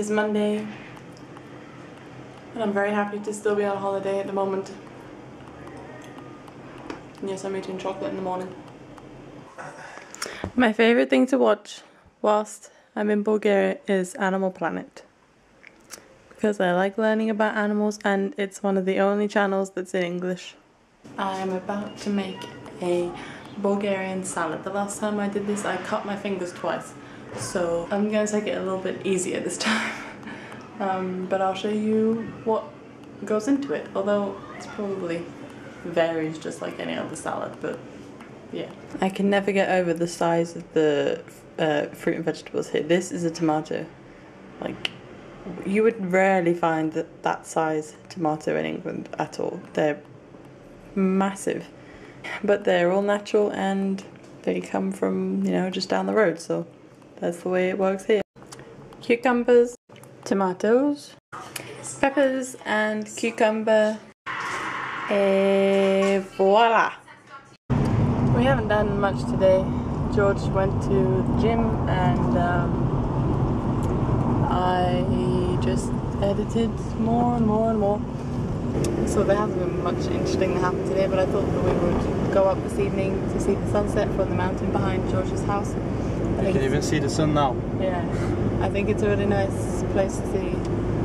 is Monday, and I'm very happy to still be on holiday at the moment. And yes, I'm eating chocolate in the morning. My favourite thing to watch whilst I'm in Bulgaria is Animal Planet. Because I like learning about animals and it's one of the only channels that's in English. I'm about to make a Bulgarian salad. The last time I did this I cut my fingers twice. So I'm to take it a little bit easier this time. um, but I'll show you what goes into it. Although it's probably varies just like any other salad, but yeah. I can never get over the size of the uh, fruit and vegetables here. This is a tomato. Like, you would rarely find that, that size tomato in England at all. They're massive. But they're all natural and they come from, you know, just down the road. So that's the way it works here. Cucumbers, tomatoes, peppers and cucumber Et voila! We haven't done much today. George went to the gym and um, I just edited more and more and more. So there hasn't been much interesting that happened today, but I thought that we would go up this evening to see the sunset from the mountain behind George's house. I you can even see the sun now. Yeah, I think it's a really nice place to see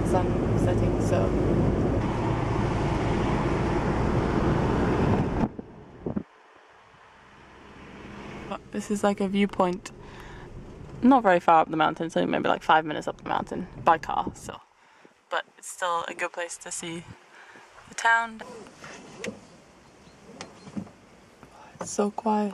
sun setting, so This is like a viewpoint, not very far up the mountain, so maybe like five minutes up the mountain by car, so. But it's still a good place to see the town. It's so quiet.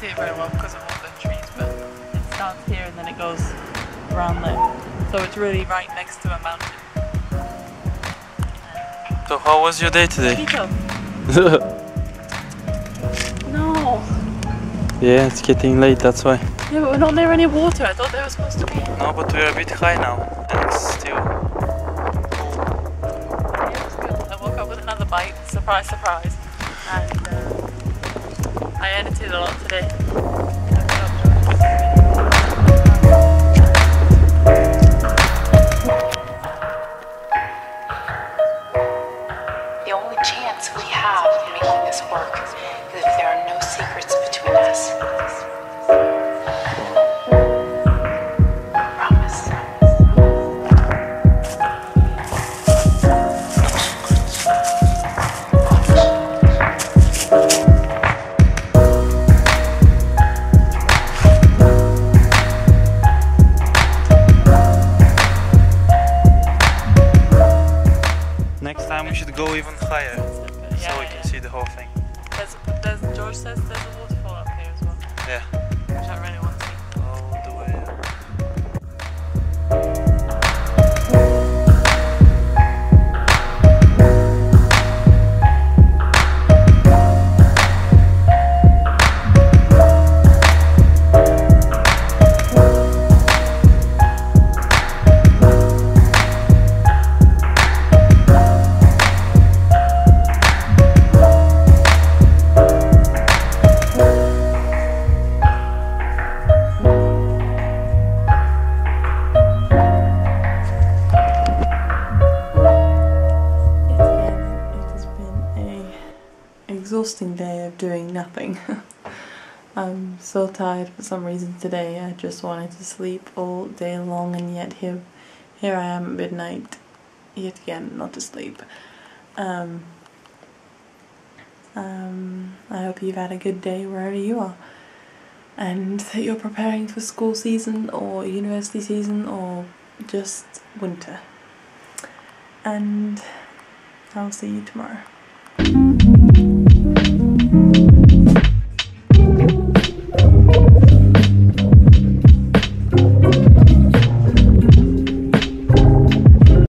see it very well because of all the trees, but it starts here and then it goes around there. So it's really right next to a mountain. So how was your day today? no. Yeah, it's getting late, that's why. Yeah, but we're not near any water. I thought there was supposed to be. No, but we're a bit high now, and it's still. Yeah, it was good. I woke up with another bite. Surprise, surprise. And. Uh, I edited a lot today. The only chance we have of making this work go even higher yeah, so we can yeah. see the whole thing. There's, there's, George says there's a waterfall up here as well. Yeah. Exhausting day of doing nothing. I'm so tired for some reason today. I just wanted to sleep all day long and yet here here I am at midnight yet again not to sleep. Um, um, I hope you've had a good day wherever you are and that you're preparing for school season or university season or just winter. And I'll see you tomorrow.